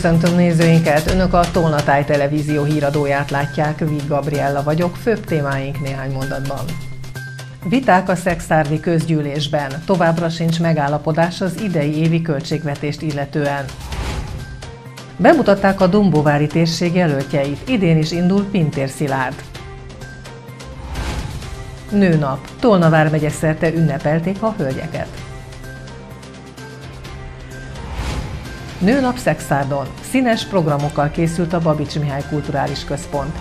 Köszöntöm nézőinket! Önök a Tolnatáj televízió híradóját látják, Vig Gabriella vagyok, főbb témáink néhány mondatban. Viták a szexárdi közgyűlésben. Továbbra sincs megállapodás az idei évi költségvetést illetően. Bemutatták a Dombóvári térség jelöltjeit. Idén is indul Pintér Szilárd. Nőnap. Tolna vármegye szerte ünnepelték a hölgyeket. Nőnap Szexárdon. Színes programokkal készült a Babics Mihály Kulturális Központ.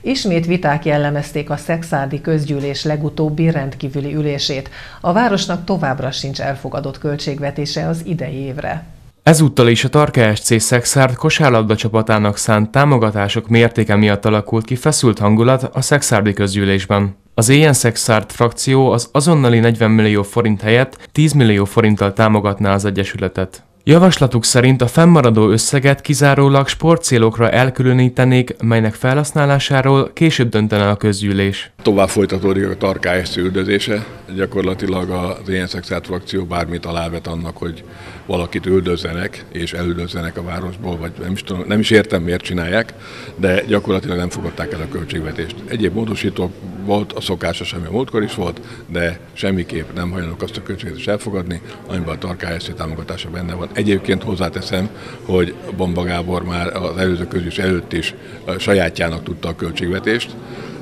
Ismét viták jellemezték a szexárdi közgyűlés legutóbbi rendkívüli ülését. A városnak továbbra sincs elfogadott költségvetése az idei évre. Ezúttal is a Tarka SC Szexárd kosárlabda csapatának szánt támogatások mértéke miatt alakult ki feszült hangulat a Szexárdi közgyűlésben. Az ilyen Szexárd frakció az azonnali 40 millió forint helyett 10 millió forinttal támogatná az egyesületet. Javaslatuk szerint a fennmaradó összeget kizárólag sportcélokra elkülönítenék, melynek felhasználásáról később döntene a közgyűlés. Tovább folytatódik a tarkályes üldözése. Gyakorlatilag az ilyen szexuált frakció bármit alávet annak, hogy valakit üldözzenek és elüldözzenek a városból, vagy nem is, tudom, nem is értem, miért csinálják, de gyakorlatilag nem fogadták el a költségvetést. Egyéb módosító volt, a szokásos, ami a múltkor is volt, de semmiképp nem hajlandók azt a költségvetést elfogadni, amiben a tarkályes támogatása benne van. Egyébként hozzáteszem, hogy Bomba Gábor már az előző közös előtt is sajátjának tudta a költségvetést,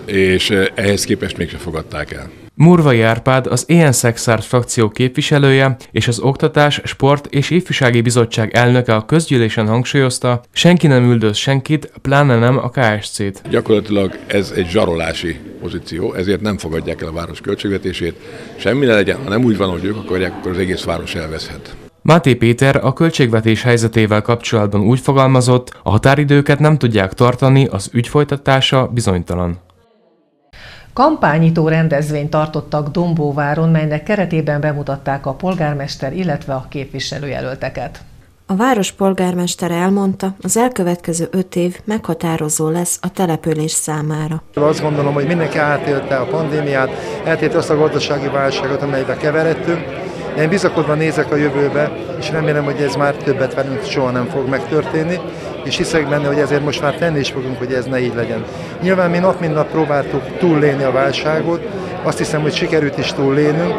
és ehhez képest mégsem fogadták el. Murvai Árpád az ilyen Szexárd frakció képviselője és az Oktatás, Sport és Ifjúsági Bizottság elnöke a közgyűlésen hangsúlyozta, senki nem üldöz senkit, pláne nem a KSC-t. Gyakorlatilag ez egy zsarolási pozíció, ezért nem fogadják el a város költségvetését. Semmi ne legyen, ha nem úgy van, hogy ők akarják, akkor az egész város elveszhet. Máté Péter a költségvetés helyzetével kapcsolatban úgy fogalmazott, a határidőket nem tudják tartani, az ügy folytatása bizonytalan. Kampányító rendezvényt tartottak Dombóváron, melynek keretében bemutatták a polgármester, illetve a képviselőjelölteket. A város polgármestere elmondta, az elkövetkező öt év meghatározó lesz a település számára. Azt gondolom, hogy mindenki átélte a pandémiát, átélte azt a gazdasági válságot, amelybe keveredtünk, de én bizakodva nézek a jövőbe, és remélem, hogy ez már többet velünk soha nem fog megtörténni, és hiszek benne, hogy ezért most már tenni is fogunk, hogy ez ne így legyen. Nyilván mi nap mint nap próbáltuk túllélni a válságot, azt hiszem, hogy sikerült is túllélnünk,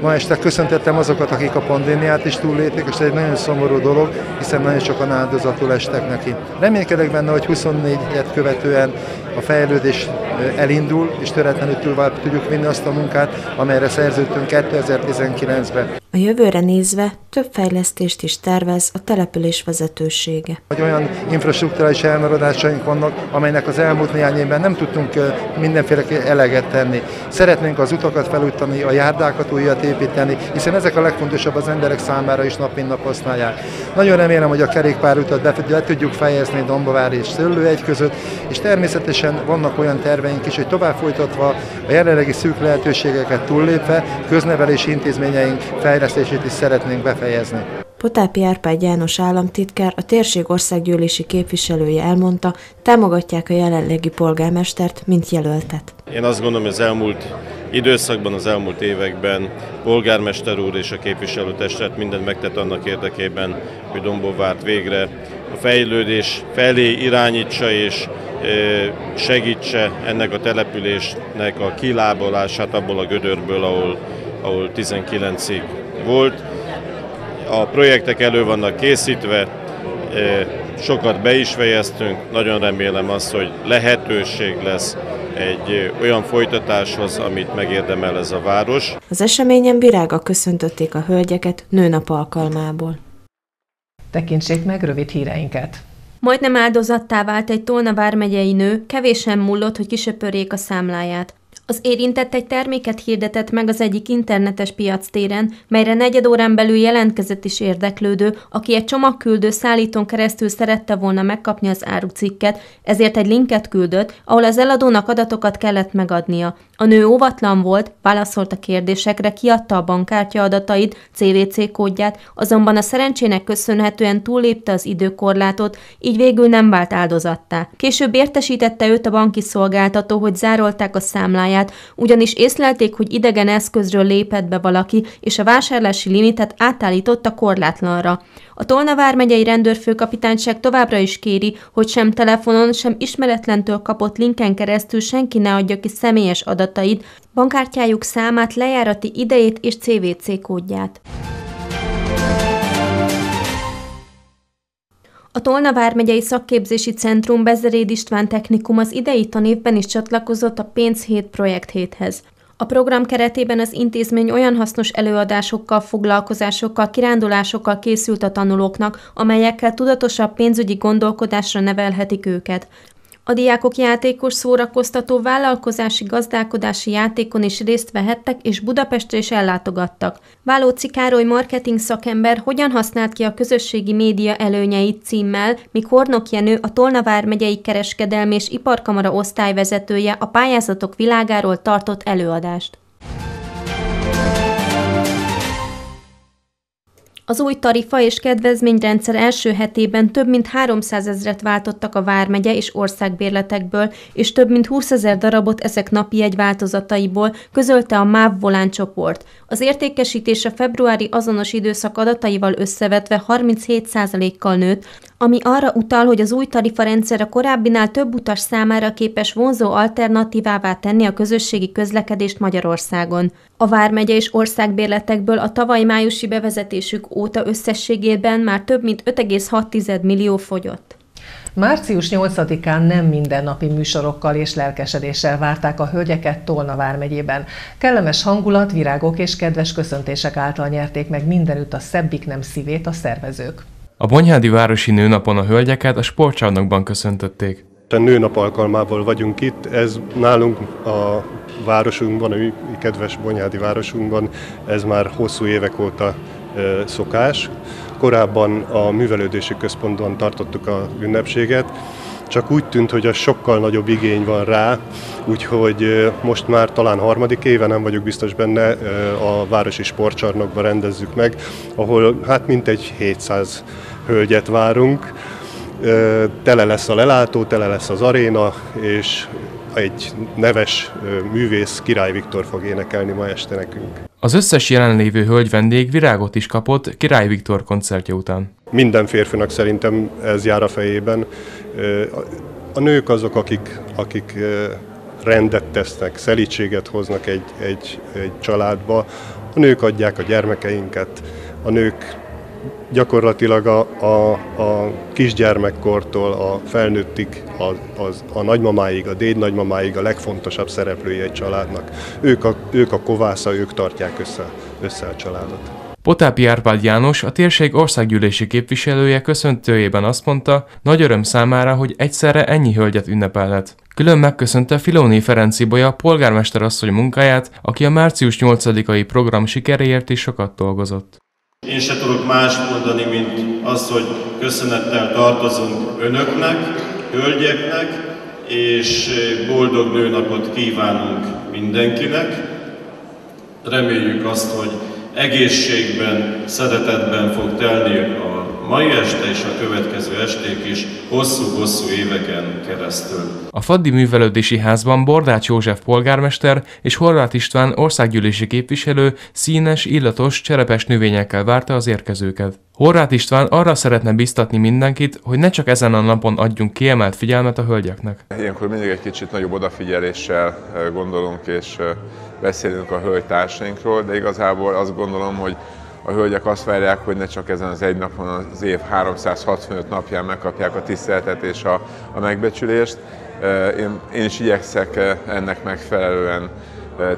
Ma este köszöntettem azokat, akik a pandémiát is túllélték, és ez egy nagyon szomorú dolog, hiszen nagyon sokan áldozatul estek neki. Reménykedek benne, hogy 24-et követően a fejlődés elindul, és töretlenül tovább tudjuk vinni azt a munkát, amelyre szerződtünk 2019-ben. A jövőre nézve több fejlesztést is tervez a település vezetősége. Hogy olyan infrastruktúrális elmaradásaink vannak, amelynek az elmúlt néhány évben nem tudtunk mindenféle eleget tenni. Szeretnénk az utakat felújítani, a járdákat újat építeni, hiszen ezek a legfontosabb az emberek számára is nap mint nap használják. Nagyon remélem, hogy a kerékpárutat be, be tudjuk fejezni Dombovár és egy között, és természetesen vannak olyan terveink is, hogy tovább folytatva a jelenlegi szűk lehetőségeket túllépve köznevelési intézményeink fejlesztését is szeretnénk befejezni. Potápi Árpád János államtitkár, a térség országgyűlési képviselője elmondta, támogatják a jelenlegi polgármestert, mint jelöltet. Én azt gondolom, hogy az elmúlt időszakban, az elmúlt években polgármester úr és a képviselőtestet mindent megtett annak érdekében, hogy Dombóvárt végre a fejlődés felé irányítsa és segítse ennek a településnek a kilábalását abból a gödörből, ahol, ahol 19-ig volt. A projektek elő vannak készítve, sokat be is fejeztünk, nagyon remélem azt, hogy lehetőség lesz egy olyan folytatáshoz, amit megérdemel ez a város. Az eseményen virága köszöntötték a hölgyeket nőnap alkalmából. Tekintsék meg rövid híreinket. Majdnem áldozattá vált egy Tolna vármegyei nő, kevésen múlott, hogy kisöpörjék a számláját. Az érintett egy terméket hirdetett meg az egyik internetes piac téren, melyre negyed órán belül jelentkezett is érdeklődő, aki egy csomagküldő szállítón keresztül szerette volna megkapni az árucikket, ezért egy linket küldött, ahol az eladónak adatokat kellett megadnia. A nő óvatlan volt, válaszolt a kérdésekre, kiadta a bankkártya adatait, CVC kódját, azonban a szerencsének köszönhetően túllépte az időkorlátot, így végül nem vált áldozattá. Később értesítette őt a banki szolgáltató, hogy zárolták a számláját, számláját, ugyanis észlelték, hogy idegen eszközről lépett be valaki, és a vásárlási limitet átállította korlátlanra. A Tolna vármegyei rendőrfőkapitányság továbbra is kéri, hogy sem telefonon, sem ismeretlentől kapott linken keresztül senki ne adja ki személyes adatait, bankkártyájuk számát, lejárati idejét és CVC kódját. A Tolna vármegyei szakképzési centrum Bezeréd István Technikum az idei tanévben is csatlakozott a Pénz 7 projekt héthez. A program keretében az intézmény olyan hasznos előadásokkal, foglalkozásokkal, kirándulásokkal készült a tanulóknak, amelyekkel tudatosabb pénzügyi gondolkodásra nevelhetik őket. A diákok játékos, szórakoztató, vállalkozási, gazdálkodási játékon is részt vehettek, és Budapestre is ellátogattak. Válóci Károly marketing szakember hogyan használt ki a közösségi média előnyeit címmel, míg Hornok Jenő, a Tolnavár megyei kereskedelmi és iparkamara osztályvezetője a pályázatok világáról tartott előadást. Az új tarifa és kedvezményrendszer első hetében több mint 300 ezret váltottak a Vármegye és országbérletekből, és több mint 20 ezer darabot ezek napi egy változataiból, közölte a MÁV Volán csoport. Az értékesítés a februári azonos időszak adataival összevetve 37%-kal nőtt, ami arra utal, hogy az új tarifarendszer a korábbinál több utas számára képes vonzó alternatívává tenni a közösségi közlekedést Magyarországon. A Vármegye és országbérletekből a tavaly májusi bevezetésük óta összességében már több mint 5,6 millió fogyott. Március 8-án nem mindennapi műsorokkal és lelkesedéssel várták a hölgyeket Tolna vármegyében. Kellemes hangulat, virágok és kedves köszöntések által nyerték meg mindenütt a szebbik nem szívét a szervezők. A Bonyhádi Városi Nőnapon a hölgyeket a sportcsarnokban köszöntötték. A nőnap alkalmával vagyunk itt, ez nálunk a városunkban, a mi kedves Bonyhádi városunkban, ez már hosszú évek óta szokás. Korábban a művelődési központban tartottuk a ünnepséget, csak úgy tűnt, hogy a sokkal nagyobb igény van rá, úgyhogy most már talán harmadik éve, nem vagyok biztos benne, a Városi Sportcsarnokban rendezzük meg, ahol hát mintegy 700 hölgyet várunk. Tele lesz a lelátó, tele lesz az aréna, és egy neves művész, Király Viktor fog énekelni ma este nekünk. Az összes jelenlévő hölgy vendég virágot is kapott Király Viktor koncertje után. Minden férfinak szerintem ez jár a fejében. A nők azok, akik, akik rendet tesznek, szelítséget hoznak egy, egy, egy családba. A nők adják a gyermekeinket, a nők gyakorlatilag a, a, a kisgyermekkortól a felnőttig, a, az, a nagymamáig, a déd nagymamáig a legfontosabb szereplői egy családnak. Ők a, ők a kovásza, ők tartják össze, össze a családot. Potápi Árpád János, a térség országgyűlési képviselője köszöntőjében azt mondta, nagy öröm számára, hogy egyszerre ennyi hölgyet ünnepelhet. Külön megköszönte Filóni Ferenci polgármester asszony munkáját, aki a március 8-ai program sikeréért is sokat dolgozott. Én se tudok más mondani, mint azt, hogy köszönettel tartozunk önöknek, hölgyeknek, és boldog nőnapot kívánunk mindenkinek. Reméljük azt, hogy egészségben, szeretetben fog telni a mai este és a következő esték is hosszú-hosszú éveken keresztül. A Faddi Művelődési Házban Bordács József polgármester és Horváth István országgyűlési képviselő színes, illatos, cserepes növényekkel várta az érkezőket. Horváth István arra szeretne biztatni mindenkit, hogy ne csak ezen a napon adjunk kiemelt figyelmet a hölgyeknek. Ilyenkor mindig egy kicsit nagyobb odafigyeléssel gondolunk és beszélünk a hölgytársainkról, de igazából azt gondolom, hogy a hölgyek azt várják, hogy ne csak ezen az egy napon az év 365 napján megkapják a tiszteletet és a, a megbecsülést. Én, én is igyekszek ennek megfelelően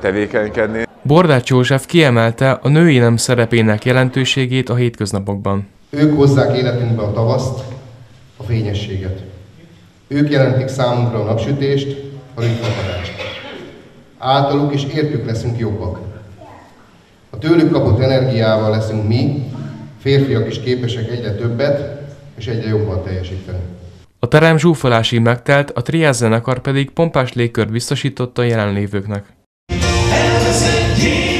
tevékenykedni. Bordács József kiemelte a női nem szerepének jelentőségét a hétköznapokban. Ők hozzák életünkbe a tavaszt, a fényességet. Ők jelentik számunkra a napsütést, a ritkapadást. Általuk és értük leszünk jobbak. A tőlük kapott energiával leszünk mi, férfiak is képesek egyre többet és egyre jobban teljesíteni. A terem zsúfolásig megtelt, a triáz zenekar pedig pompás légkört biztosította a jelenlévőknek. Ez egy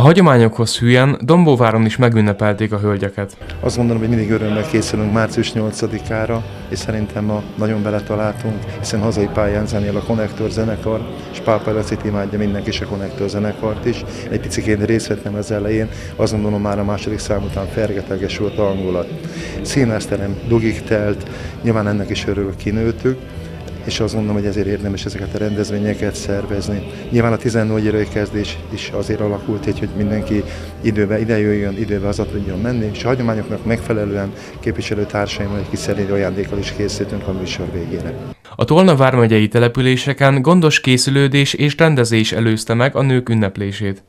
A hagyományokhoz hülyen Dombóváron is megünnepelték a hölgyeket. Azt gondolom, hogy mindig örömmel készülünk március 8-ára, és szerintem ma nagyon beletaláltunk, hiszen hazai pályán zenél a Konnektor zenekar, és Pápa Lacit imádja mindenki is a Konnektor zenekart is. Egy picit részt vettem az elején, azt gondolom már a második szám után fergeteges volt a hangulat. Színházterem dugik telt, nyilván ennek is örülök, kinőttük, és azt gondolom, hogy ezért érdemes ezeket a rendezvényeket szervezni. Nyilván a 14 érai kezdés is azért alakult így, hogy mindenki időbe ide jöjjön, időbe haza tudjon menni, és a hagyományoknak megfelelően képviselő társaimmal egy kis szerény ajándékkal is készítünk a műsor végére. A Tolna vármegyei településeken gondos készülődés és rendezés előzte meg a nők ünneplését.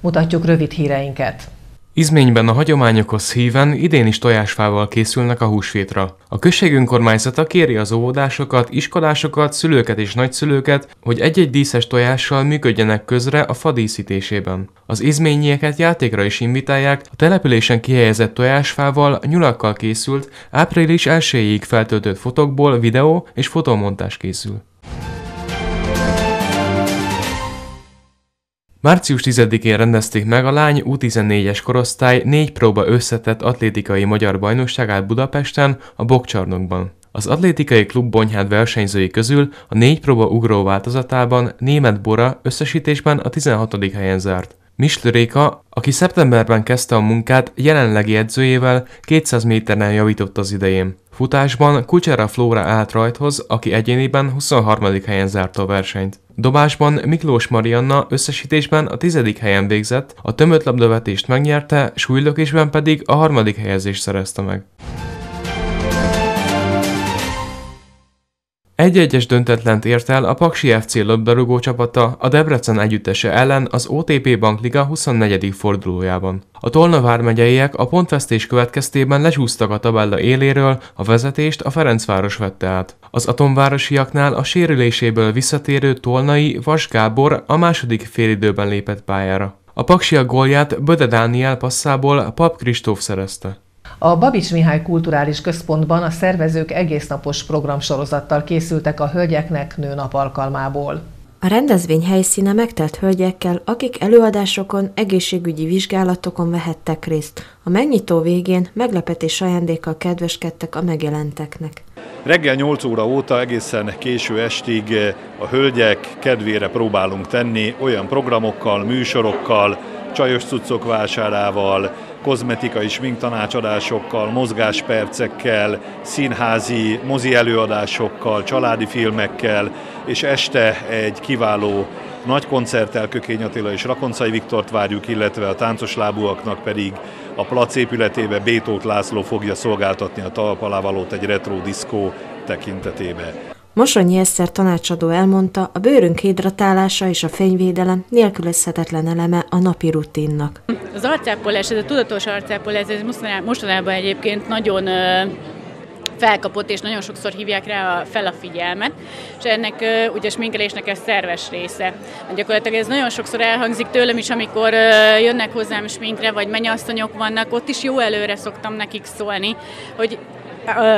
Mutatjuk rövid híreinket. Izményben a hagyományokhoz híven idén is tojásfával készülnek a húsvétra. A község önkormányzata kéri az óvodásokat, iskolásokat, szülőket és nagyszülőket, hogy egy-egy díszes tojással működjenek közre a fa díszítésében. Az izményieket játékra is invitálják, a településen kihelyezett tojásfával nyulakkal készült, április 1 feltöltött fotokból videó és fotomontás készül. Március 10-én rendezték meg a lány U14-es korosztály négy próba összetett atlétikai magyar bajnokságát Budapesten, a Bokcsarnokban. Az atlétikai klub Bonyhád versenyzői közül a négy próba ugró változatában német Bora összesítésben a 16. helyen zárt. Misl Réka, aki szeptemberben kezdte a munkát, jelenlegi edzőjével 200 méteren javított az idején. Futásban Kucsera Flóra állt rajthoz, aki egyéniben 23. helyen zárta a versenyt. Dobásban Miklós Marianna összesítésben a tizedik helyen végzett, a tömött labdavetést megnyerte, súlylökésben pedig a harmadik helyezést szerezte meg. Egy-egyes döntetlent ért el a Paksi FC labdarúgó csapata a Debrecen együttese ellen az OTP Bankliga 24. fordulójában. A Tolna vármegyeiek a pontvesztés következtében lecsúsztak a tabella éléről, a vezetést a Ferencváros vette át. Az atomvárosiaknál a sérüléséből visszatérő Tolnai Vas Gábor a második félidőben lépett pályára. A Paksiak gólját Böde Dániel passzából Pap Kristóf szerezte. A Babics Mihály Kulturális Központban a szervezők egésznapos programsorozattal készültek a hölgyeknek nőnap alkalmából. A rendezvény helyszíne megtelt hölgyekkel, akik előadásokon, egészségügyi vizsgálatokon vehettek részt. A megnyitó végén meglepetés ajándékkal kedveskedtek a megjelenteknek. Reggel 8 óra óta egészen késő estig a hölgyek kedvére próbálunk tenni olyan programokkal, műsorokkal, csajos cuccok vásárával, kozmetikai sminktanácsadásokkal, mozgáspercekkel, színházi mozi előadásokkal, családi filmekkel, és este egy kiváló nagy koncerttel Kökény Attila és Rakoncai Viktort várjuk, illetve a táncos lábúaknak pedig a Plac épületébe Bétót László fogja szolgáltatni a talpalávalót egy retro diszkó tekintetébe. Mosonyi Eszter tanácsadó elmondta, a bőrünk hidratálása és a fényvédelem nélkülözhetetlen eleme a napi rutinnak. Az arcápolás, ez a tudatos arcápolás, ez mostanában egyébként nagyon felkapott, és nagyon sokszor hívják rá a, fel a figyelmet, és ennek ugye a sminkelésnek ez szerves része. Gyakorlatilag ez nagyon sokszor elhangzik tőlem is, amikor jönnek hozzám sminkre, vagy mennyasszonyok vannak, ott is jó előre szoktam nekik szólni, hogy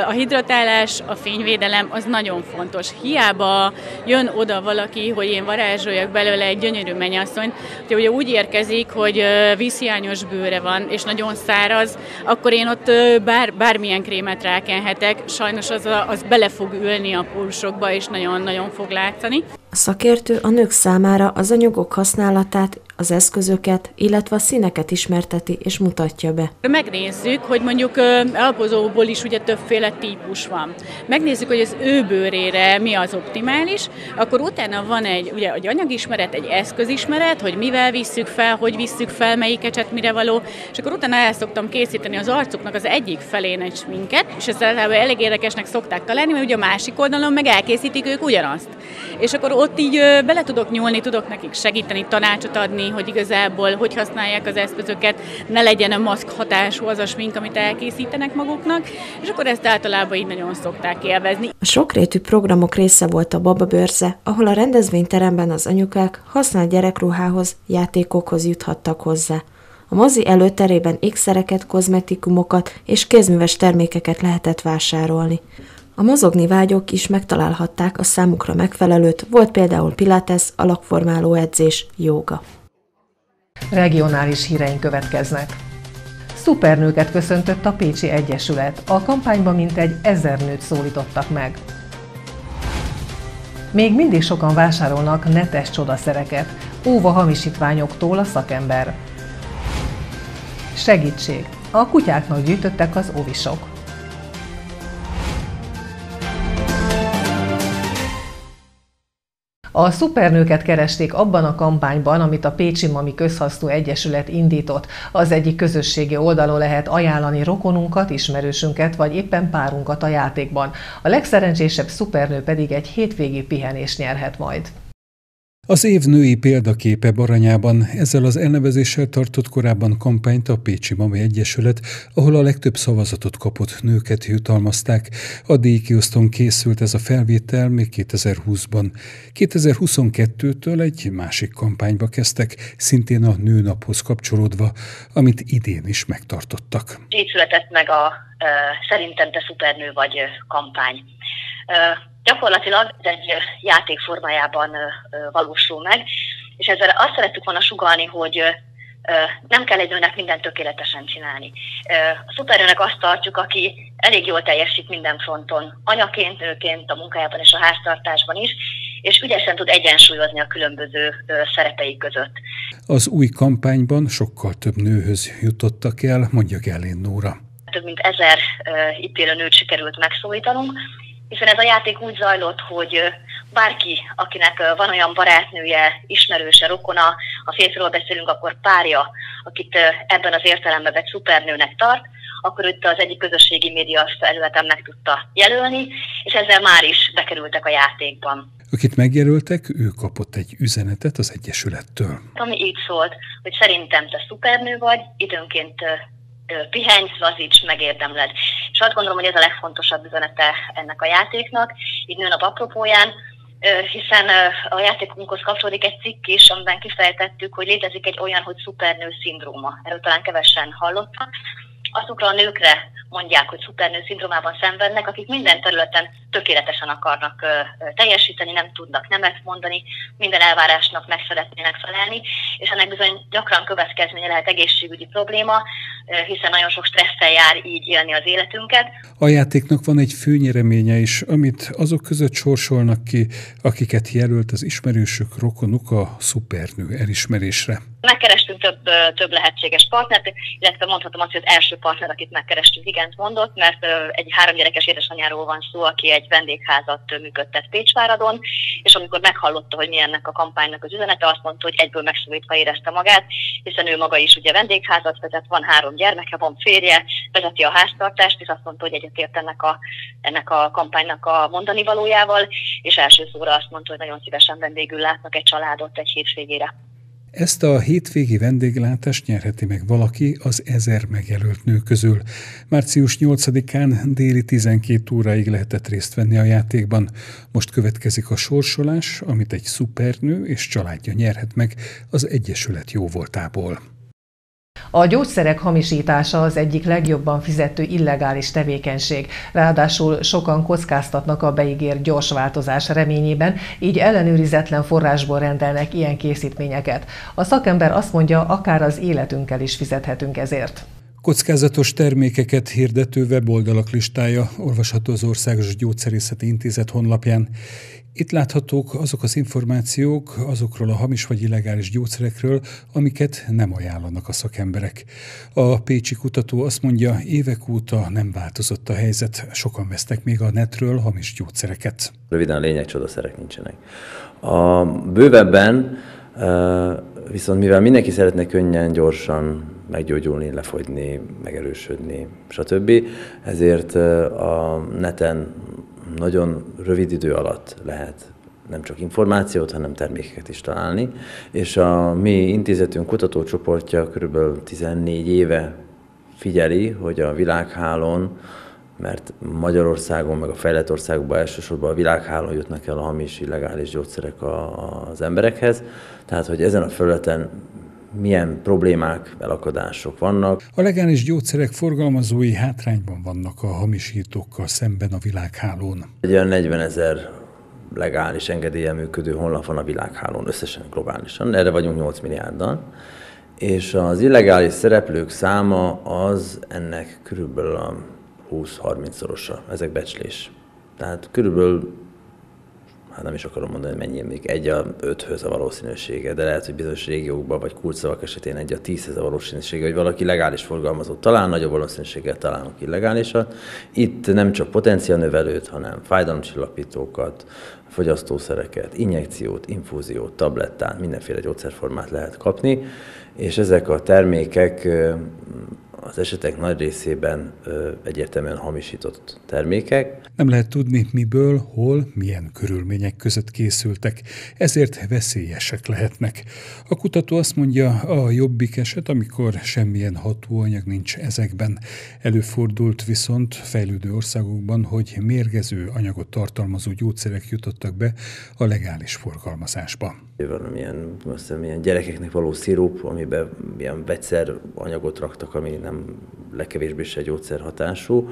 a hidratálás, a fényvédelem az nagyon fontos. Hiába jön oda valaki, hogy én varázsoljak belőle egy gyönyörű mennyasszonyt, hogyha ugye úgy érkezik, hogy vízhiányos bőre van, és nagyon száraz, akkor én ott bár, bármilyen krémet rákenhetek, sajnos az, a, az bele fog ülni a pulsokba, és nagyon-nagyon fog látszani. A szakértő a nők számára az anyagok használatát az eszközöket, illetve a színeket ismerteti és mutatja be. Megnézzük, hogy mondjuk alpozóból is ugye többféle típus van. Megnézzük, hogy az ő bőrére mi az optimális, akkor utána van egy, ugye, egy anyagismeret, egy eszközismeret, hogy mivel visszük fel, hogy visszük fel, melyik ecset mire való, és akkor utána el szoktam készíteni az arcuknak az egyik felén egy sminket, és ezt elég érdekesnek szokták találni, mert ugye a másik oldalon meg elkészítik ők ugyanazt. És akkor ott így bele tudok nyúlni, tudok nekik segíteni, tanácsot adni, hogy igazából hogy használják az eszközöket, ne legyen a maszk hatású az a smink, amit elkészítenek maguknak, és akkor ezt általában így nagyon szokták élvezni. A sokrétű programok része volt a Baba Bőrze, ahol a rendezvényteremben az anyukák használt gyerekruhához, játékokhoz juthattak hozzá. A mozi előterében ékszereket, kozmetikumokat és kézműves termékeket lehetett vásárolni. A mozogni vágyók is megtalálhatták a számukra megfelelőt, volt például pilates, alakformáló edzés, jóga. Regionális híreink következnek. Szupernőket köszöntött a Pécsi Egyesület. A kampányban mintegy ezer nőt szólítottak meg. Még mindig sokan vásárolnak netes csodaszereket. Óva hamisítványoktól a szakember. Segítség! A kutyáknak gyűjtöttek az ovisok. A szupernőket keresték abban a kampányban, amit a Pécsi Mami Közhasznú Egyesület indított. Az egyik közösségi oldalon lehet ajánlani rokonunkat, ismerősünket vagy éppen párunkat a játékban. A legszerencsésebb szupernő pedig egy hétvégi pihenés nyerhet majd. Az év női példaképe Baranyában ezzel az elnevezéssel tartott korábban kampányt a Pécsi Mami Egyesület, ahol a legtöbb szavazatot kapott nőket jutalmazták. A díjkiosztón készült ez a felvétel még 2020-ban. 2022-től egy másik kampányba kezdtek, szintén a nőnaphoz kapcsolódva, amit idén is megtartottak. Így született meg a Szerintem te szupernő vagy kampány. Gyakorlatilag ez egy játék formájában valósul meg, és ezzel azt szerettük volna sugalni, hogy nem kell egy nőnek mindent tökéletesen csinálni. A szuperőnek azt tartjuk, aki elég jól teljesít minden fronton, anyaként, nőként, a munkájában és a háztartásban is, és ügyesen tud egyensúlyozni a különböző szerepei között. Az új kampányban sokkal több nőhöz jutottak el, mondja Gellén Nóra. Több mint ezer itt élő nőt sikerült megszólítanunk, hiszen ez a játék úgy zajlott, hogy bárki, akinek van olyan barátnője, ismerőse, rokona, ha férfiról beszélünk, akkor párja, akit ebben az értelemben vett szupernőnek tart, akkor itt az egyik közösségi média felületen meg tudta jelölni, és ezzel már is bekerültek a játékban. Akit megjelöltek, ő kapott egy üzenetet az Egyesülettől. Ami így szólt, hogy szerintem te szupernő vagy, időnként pihenj, lazíts, megérdemled. És azt gondolom, hogy ez a legfontosabb üzenete ennek a játéknak, így nőnap apropóján, hiszen a játékunkhoz kapcsolódik egy cikk is, amiben kifejtettük, hogy létezik egy olyan, hogy szupernő szindróma. Erről talán kevesen hallottak. Azokra a nőkre mondják, hogy szupernő szindrómában szenvednek, akik minden területen tökéletesen akarnak teljesíteni, nem tudnak nemet mondani, minden elvárásnak meg szeretnének felelni, és ennek bizony gyakran következménye lehet egészségügyi probléma, hiszen nagyon sok stresszel jár így élni az életünket. A játéknak van egy főnyereménye is, amit azok között sorsolnak ki, akiket jelölt az ismerősök, rokonuk a szupernő elismerésre. Megkerestünk több, több lehetséges partnert, illetve mondhatom azt, hogy az első partner, akit megkerestünk, igent mondott, mert egy három gyerekes édesanyáról van szó, aki egy vendégházat működtet Pécsváradon, és amikor meghallotta, hogy milyennek a kampánynak az üzenete, azt mondta, hogy egyből megszólítva érezte magát, hiszen ő maga is ugye vendégházat vezet, van három gyermeke, van férje, vezeti a háztartást, és azt mondta, hogy egyetért ennek a, ennek a kampánynak a mondani valójával, és első szóra azt mondta, hogy nagyon szívesen vendégül látnak egy családot egy hétvégére. Ezt a hétvégi vendéglátást nyerheti meg valaki az ezer megjelölt nő közül. Március 8-án déli 12 óráig lehetett részt venni a játékban. Most következik a sorsolás, amit egy szupernő és családja nyerhet meg az Egyesület jóvoltából. A gyógyszerek hamisítása az egyik legjobban fizető illegális tevékenység, ráadásul sokan kockáztatnak a beígért gyors változás reményében, így ellenőrizetlen forrásból rendelnek ilyen készítményeket. A szakember azt mondja, akár az életünkkel is fizethetünk ezért. Kockázatos termékeket hirdető weboldalak listája olvasható az Országos Gyógyszerészeti Intézet honlapján. Itt láthatók azok az információk azokról a hamis vagy illegális gyógyszerekről, amiket nem ajánlanak a szakemberek. A pécsi kutató azt mondja, évek óta nem változott a helyzet, sokan vesztek még a netről hamis gyógyszereket. Röviden a lényeg csodaszerek nincsenek. A bővebben viszont mivel mindenki szeretne könnyen, gyorsan meggyógyulni, lefogyni, megerősödni, stb. Ezért a neten nagyon rövid idő alatt lehet nem csak információt, hanem termékeket is találni. És a mi intézetünk kutatócsoportja kb. 14 éve figyeli, hogy a világhálón, mert Magyarországon, meg a fejlett országokban elsősorban a világhálón jutnak el a hamis, illegális gyógyszerek az emberekhez. Tehát, hogy ezen a felületen milyen problémák, elakadások vannak. A legális gyógyszerek forgalmazói hátrányban vannak a hamisítókkal szemben a világhálón. Egy olyan 40 ezer legális engedélye működő honlap van a világhálón összesen globálisan, erre vagyunk 8 milliárdan, és az illegális szereplők száma az ennek körülbelül a 20-30-szorosa, ezek becslés. Tehát körülbelül hát nem is akarom mondani, mennyi még egy a öthöz a valószínűsége, de lehet, hogy bizonyos régiókban vagy kulcsszavak esetén egy a tízhez a valószínűsége, hogy valaki legális forgalmazott talán nagyobb valószínűséggel találnak illegálisat. Itt nem csak potenciál növelőt, hanem fájdalomcsillapítókat, fogyasztószereket, injekciót, infúziót, tablettát, mindenféle gyógyszerformát lehet kapni, és ezek a termékek az esetek nagy részében egyértelműen hamisított termékek. Nem lehet tudni, miből, hol, milyen körülmények között készültek, ezért veszélyesek lehetnek. A kutató azt mondja, a jobbik eset, amikor semmilyen hatóanyag nincs ezekben. Előfordult viszont fejlődő országokban, hogy mérgező anyagot tartalmazó gyógyszerek jutottak be a legális forgalmazásba. Valamilyen, milyen gyerekeknek való szirup, amiben ilyen vegyszer anyagot raktak, ami nem legkevésbé se gyógyszerhatású.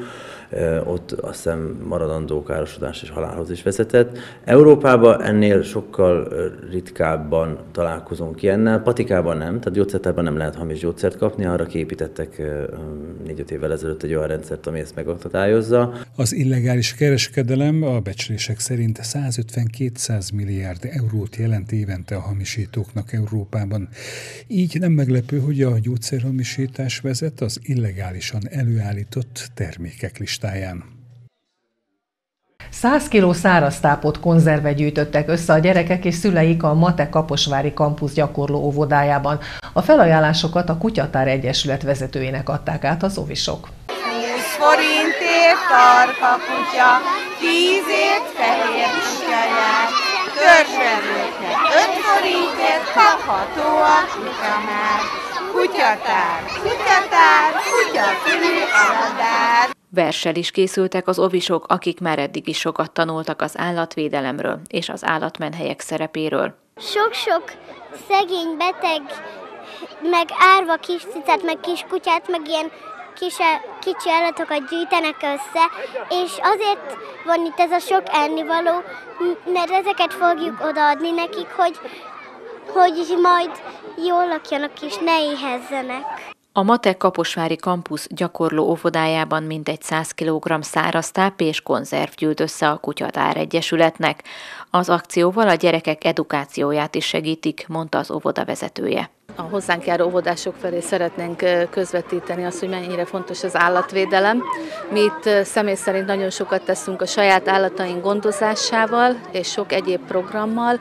Ott azt hiszem maradandó károsodás és halálhoz is vezetett. Európában ennél sokkal ritkábban találkozunk ilyennel. Patikában nem, tehát gyógyszertárban nem lehet hamis gyógyszert kapni, arra képítettek négy-öt évvel ezelőtt egy olyan rendszert, ami ezt megakadályozza. Az illegális kereskedelem a becslések szerint 150-200 milliárd eurót jelent évente a hamisítóknak Európában. Így nem meglepő, hogy a gyógyszerhamisítás vezet az illegálisan előállított termékek listáján. 100 kg száraztápot konzerve gyűjtöttek össze a gyerekek és szüleik a Mate Kaposvári Kampusz gyakorló óvodájában. A felajánlásokat a Kutyatár Egyesület vezetőjének adták át az ovisok. 20 forintért tarka kutya, 10ért fehér kutyaját, törzsverőket 5 forintért kapható a kutyamát. Kutyatár, kutyatár, kutyafülű aradár. Versel is készültek az ovisok, akik már eddig is sokat tanultak az állatvédelemről és az állatmenhelyek szerepéről. Sok-sok szegény, beteg, meg árva kis cicát, meg kis kutyát, meg ilyen kis, kicsi állatokat gyűjtenek össze, és azért van itt ez a sok ennivaló, mert ezeket fogjuk odaadni nekik, hogy, hogy majd jól lakjanak és ne éhezzenek. A Matek Kaposvári Kampusz gyakorló óvodájában mintegy 100 kg száraztáp és konzerv gyűlt össze a Kutyatár Egyesületnek. Az akcióval a gyerekek edukációját is segítik, mondta az óvoda vezetője a hozzánk járó óvodások felé szeretnénk közvetíteni azt, hogy mennyire fontos az állatvédelem. Mi itt személy szerint nagyon sokat teszünk a saját állataink gondozásával és sok egyéb programmal,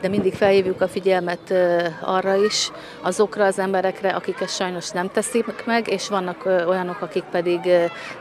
de mindig felhívjuk a figyelmet arra is, azokra az emberekre, akik ezt sajnos nem teszik meg, és vannak olyanok, akik pedig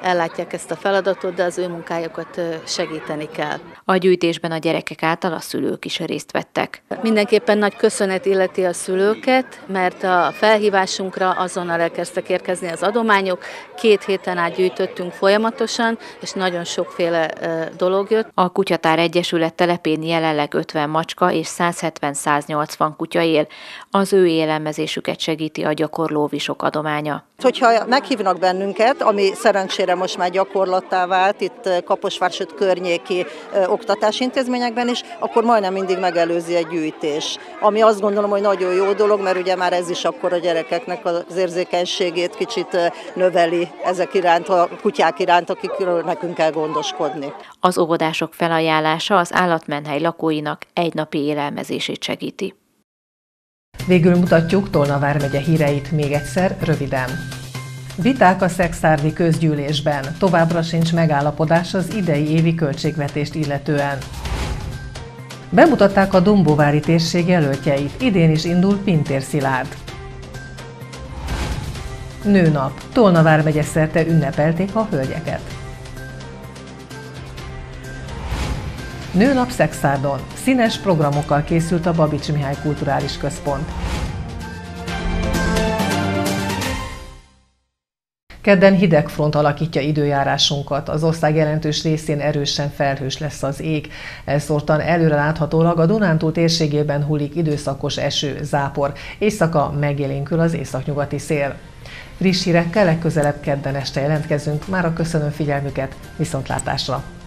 ellátják ezt a feladatot, de az ő munkájukat segíteni kell. A gyűjtésben a gyerekek által a szülők is részt vettek. Mindenképpen nagy köszönet illeti a szülőket, mert a felhívásunkra azonnal elkezdtek érkezni az adományok. Két héten át gyűjtöttünk folyamatosan, és nagyon sokféle dolog jött. A Kutyatár Egyesület telepén jelenleg 50 macska és 170-180 kutya él. Az ő élelmezésüket segíti a gyakorlóvisok adománya. Hogyha meghívnak bennünket, ami szerencsére most már gyakorlattá vált itt Kaposvár, sőt környéki oktatási intézményekben is, akkor majdnem mindig megelőzi egy gyűjtés. Ami azt gondolom, hogy nagyon jó dolog, mert ugye már ez is akkor a gyerekeknek az érzékenységét kicsit növeli ezek iránt, a kutyák iránt, akikről nekünk kell gondoskodni. Az óvodások felajánlása az állatmenhely lakóinak egynapi élelmezését segíti. Végül mutatjuk Tolna vármegye híreit még egyszer, röviden. Viták a szexárdi közgyűlésben. Továbbra sincs megállapodás az idei évi költségvetést illetően. Bemutatták a Dombóvári térség jelöltjeit. Idén is indul Pintér Szilárd. Nőnap. Tolna vármegye szerte ünnepelték a hölgyeket. Nőnap Szexárdon. Színes programokkal készült a Babics Mihály Kulturális Központ. Kedden hideg front alakítja időjárásunkat. Az ország jelentős részén erősen felhős lesz az ég. Elszórtan előre láthatólag a Dunántúl térségében hullik időszakos eső, zápor. Éjszaka megélénkül az északnyugati szél. Friss hírekkel legközelebb kedden este jelentkezünk. Már a köszönöm figyelmüket, viszontlátásra!